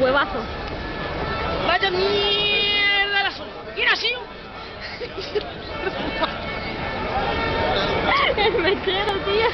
Huevazo. Vaya mierda la sola. ¿Quién ha? El mechero, tío.